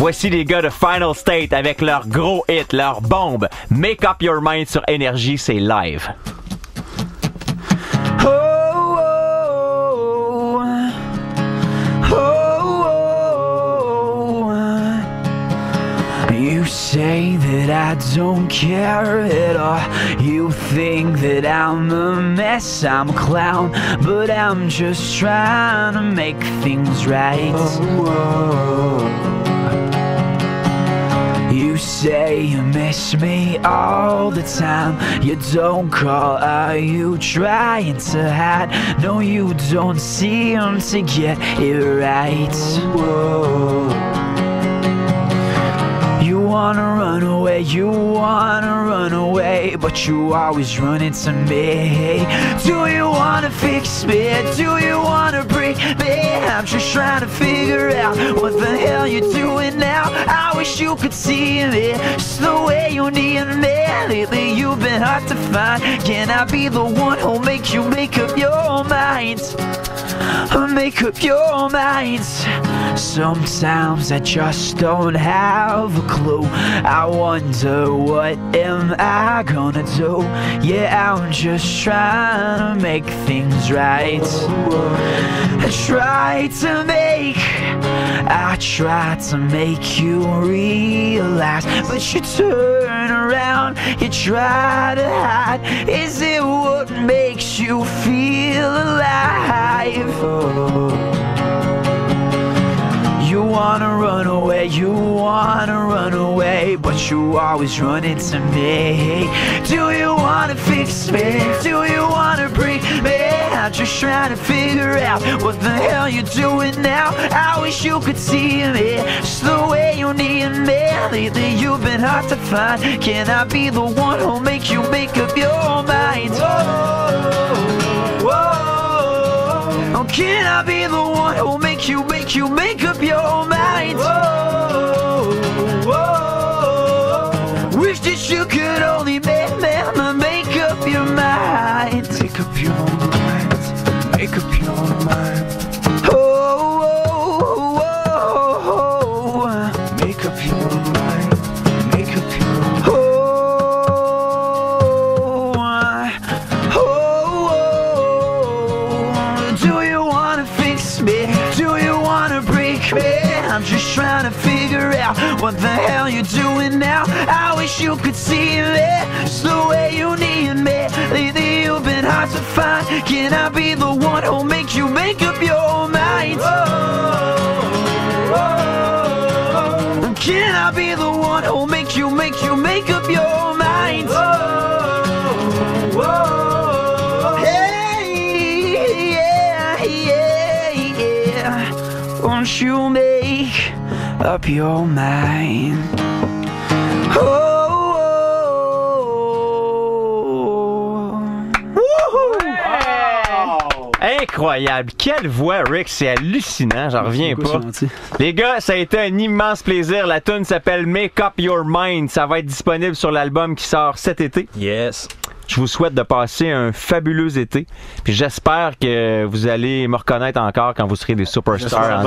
Voici les gars de Final State avec leur gros hit, leur bombe. Make Up Your Mind sur Énergie, c'est live. Oh, oh, oh. You say that I don't care at all. You think that I'm a mess, I'm a clown, but I'm just trying to make things right. You say you miss me all the time. You don't call, are you trying to hide? No, you don't seem to get it right. You wanna run away, you wanna run away, but you always run into me. Do you wanna fix me? Do you wanna break me? I'm just trying to figure out what the hell you're doing now. I wish you could see me, just the way you need me. Lately you've been hard to find. Can I be the one who'll make you make up your mind? Make up your minds. Sometimes I just don't have a clue. I wonder what am I gonna do? Yeah, I'm just trying to make things right. I try to make, I try to make you realize, but you turn around, you try to hide. Is it what makes you feel away, you wanna run away, but you always run into me. Do you wanna fix me? Do you wanna break me? I'm just trying to figure out what the hell you're doing now. I wish you could see me, just the way you need me. Lately you've been hard to find. Can I be the one who'll make you make up your mind? Whoa, whoa. Oh, can I be the one who'll make you, make you, make up your mind? Up your mind. Make up your mind. Make up your mind. Oh, oh, oh, oh. Make up your mind. Make up your mind. Oh, oh, oh, do you wanna fix me? Do you wanna break me? I'm just trying to figure out what the hell you're doing now. I wish you could see me, Can I be the one who makes you make up your mind? oh, oh, oh. Can I be the one who makes you, make you, make up your mind? Oh, hey, yeah, yeah, yeah. Won't you make up your mind? Oh, Incroyable. Quelle voix, Rick. C'est hallucinant. J'en reviens pas. Les gars, ça a été un immense plaisir. La tune s'appelle Make Up Your Mind. Ça va être disponible sur l'album qui sort cet été. Yes. Je vous souhaite de passer un fabuleux été. Puis j'espère que vous allez me reconnaître encore quand vous serez des superstars.